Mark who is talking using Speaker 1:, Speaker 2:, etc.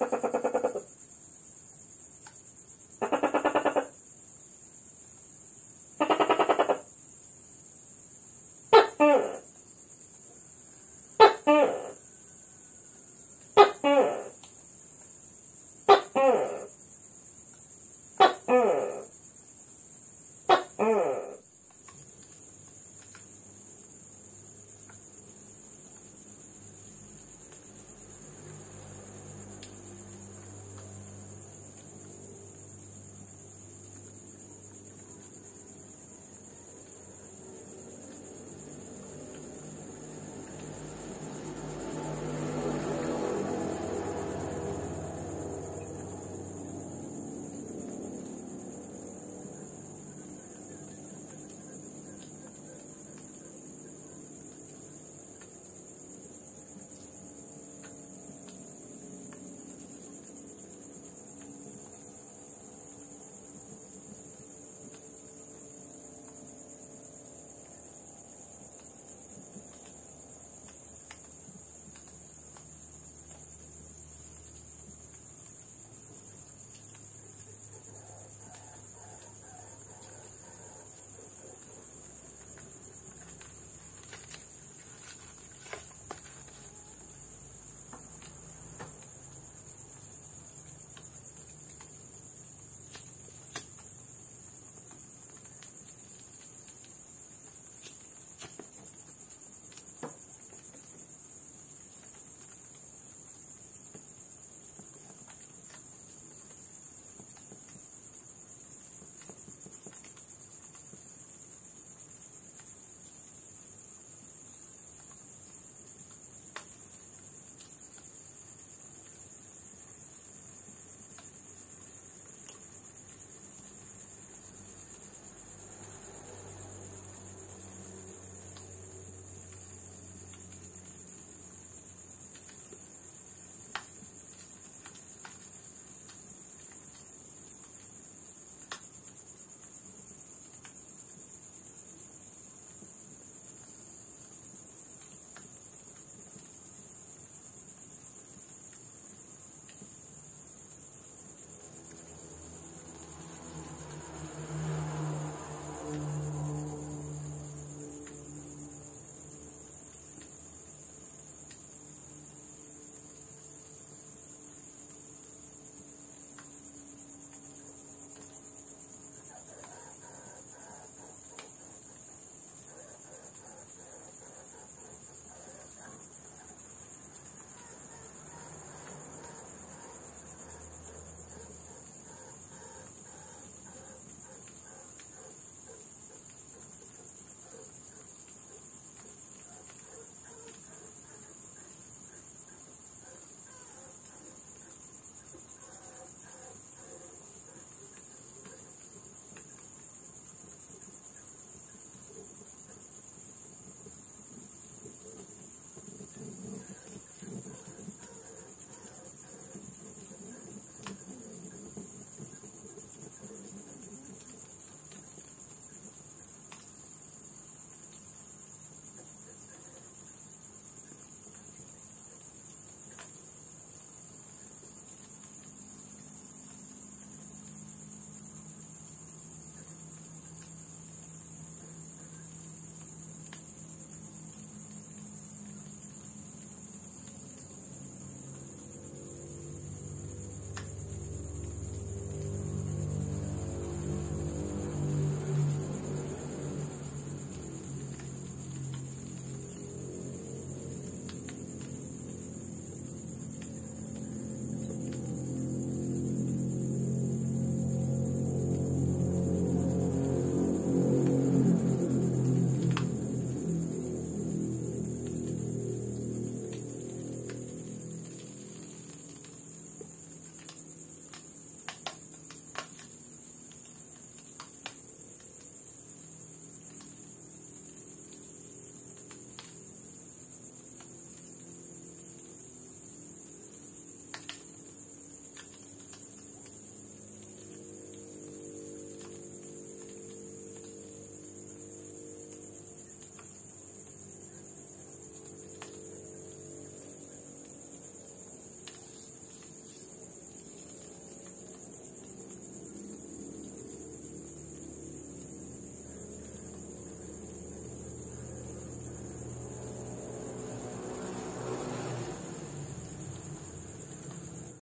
Speaker 1: Hmm.